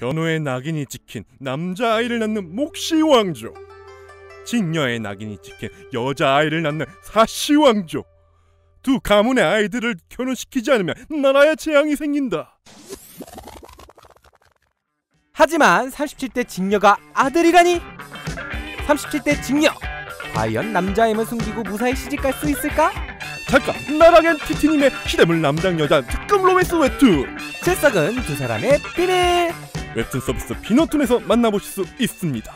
견우의 낙인이 찍힌 남자아이를 낳는 목시왕조. 직녀의 낙인이 찍힌 여자아이를 낳는 사시왕조. 두 가문의 아이들을 결혼시키지 않으면 나라에 재앙이 생긴다. 하지만 37대 직녀가 아들이라니? 37대 직녀 과연 남자임을 숨기고 무사히 시집갈 수 있을까? 잠깐 나라겐 티티님의 시대물 남장 여자 특급 로맨스 웹툰 새싹은 두 사람의 비밀 웹툰 서비스 피너툰에서 만나보실 수 있습니다